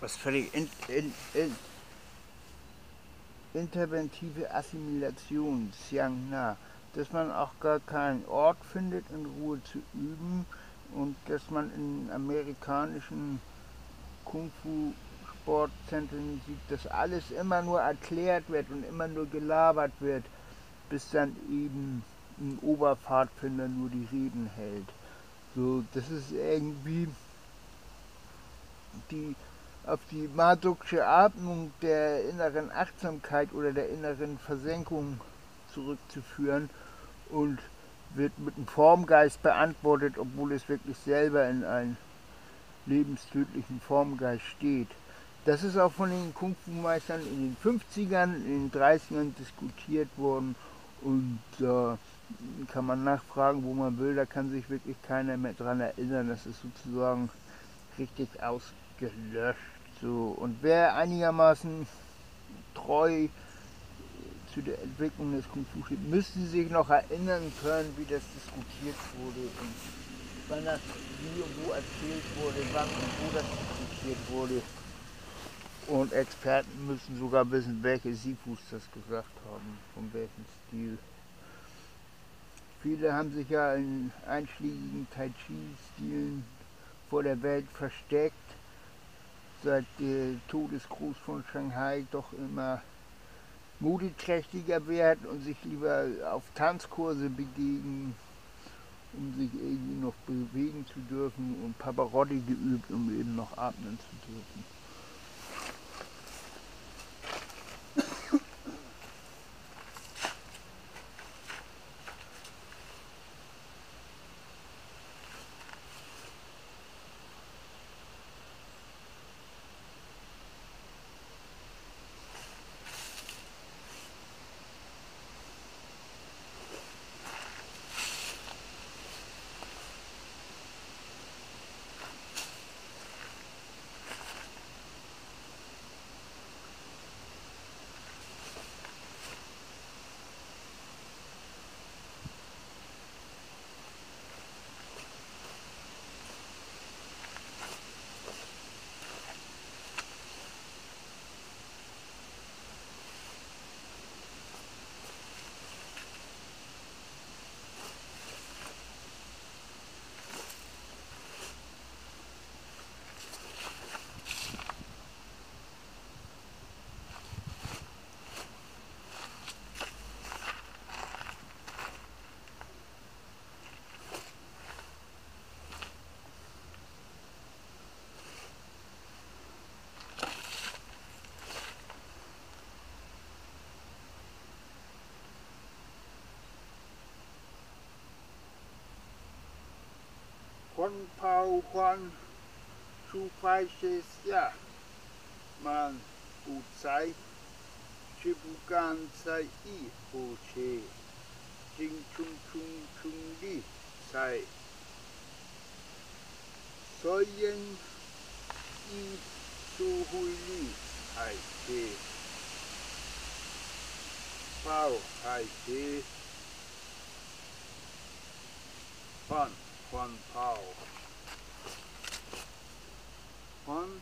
was völlig in, in, in, interventive Assimilation, Xiang Na, dass man auch gar keinen Ort findet, in Ruhe zu üben und dass man in amerikanischen Kung-Fu-Sportzentren sieht, dass alles immer nur erklärt wird und immer nur gelabert wird, bis dann eben ein Oberpfadfinder nur die Reden hält. So, das ist irgendwie die auf die Marduk'sche Atmung der inneren Achtsamkeit oder der inneren Versenkung zurückzuführen und wird mit einem Formgeist beantwortet, obwohl es wirklich selber in einem lebenstödlichen Formgeist steht. Das ist auch von den Kung-Fu-Meistern in den 50ern, in den 30ern diskutiert worden und äh, kann man nachfragen, wo man will, da kann sich wirklich keiner mehr daran erinnern. Das ist sozusagen richtig ausgelöscht. So. Und wer einigermaßen treu zu der Entwicklung des Kung Fu steht, müsste sich noch erinnern können, wie das diskutiert wurde und wann das wie und wo erzählt wurde, wann und wo das diskutiert wurde. Und Experten müssen sogar wissen, welche Sifus das gesagt haben, von welchem Stil. Viele haben sich ja in einschlägigen Tai Chi-Stilen vor der Welt versteckt, seit der Todesgruß von Shanghai doch immer modeträchtiger werden und sich lieber auf Tanzkurse begeben, um sich irgendwie noch bewegen zu dürfen und Paparotti geübt, um eben noch atmen zu dürfen. 抛跑欢，出快些下，满不在，却不在意不切，心冲的在。所以，一出会力海些，跑海些，放。one power. One